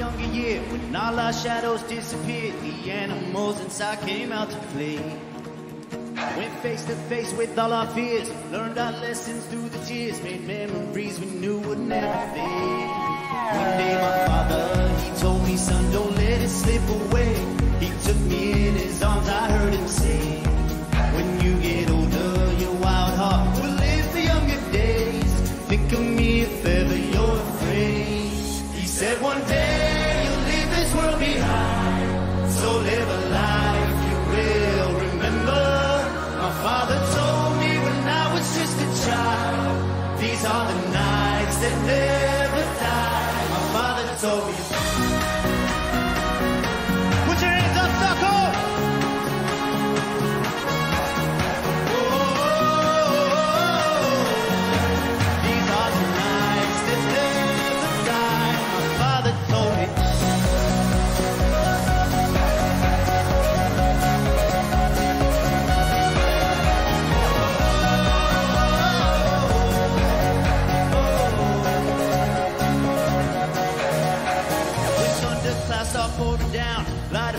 younger year when all our shadows disappeared. The animals inside came out to play. Went face to face with all our fears, learned our lessons through the tears, made memories we knew would never fade. One day my father, he told me, son, don't let it slip away. He took me in his arms, I heard him say, when you get older, your wild heart will live for younger days. Think of me if ever you're afraid. He said one day the nights that never die. My father told me. Underclass, all poured down. Light